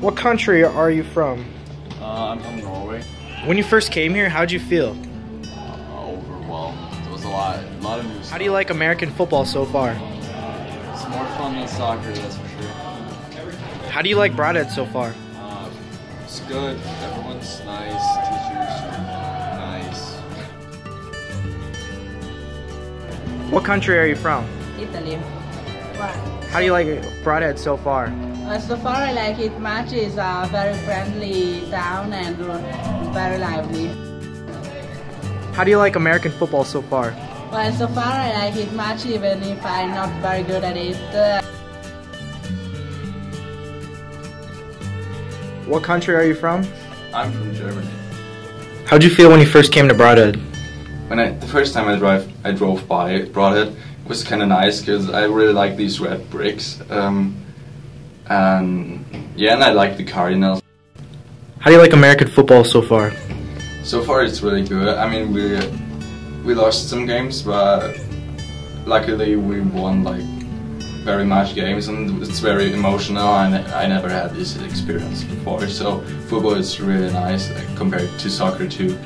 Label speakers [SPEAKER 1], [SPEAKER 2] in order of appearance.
[SPEAKER 1] What country are you from?
[SPEAKER 2] Uh, I'm from Norway.
[SPEAKER 1] When you first came here, how'd you feel?
[SPEAKER 2] Uh, overwhelmed. It was a lot, a lot of new stuff.
[SPEAKER 1] How do you like American football so far?
[SPEAKER 2] It's more fun than soccer, that's for sure.
[SPEAKER 1] How do you like Brodhead so far?
[SPEAKER 2] Uh, it's good. Everyone's nice. Teachers are nice.
[SPEAKER 1] What country are you from?
[SPEAKER 3] Italy. Why?
[SPEAKER 1] How do you like Brodhead so far?
[SPEAKER 3] Uh, so far I like it. Match is uh, very friendly town and uh, very lively.
[SPEAKER 1] How do you like American football so far?
[SPEAKER 3] Well, so far I like it much even if I'm not very good at it. Uh,
[SPEAKER 1] What country are you from?
[SPEAKER 4] I'm from Germany.
[SPEAKER 1] How'd you feel when you first came to Brodhead?
[SPEAKER 4] When I the first time I drive I drove by Brodhead, it was kind of nice because I really like these red bricks. Um, and yeah, and I like the Cardinals.
[SPEAKER 1] How do you like American football so far?
[SPEAKER 4] So far, it's really good. I mean, we we lost some games, but luckily we won like very much games, and it's very emotional. And I never had this experience before, so football is really nice uh, compared to soccer too.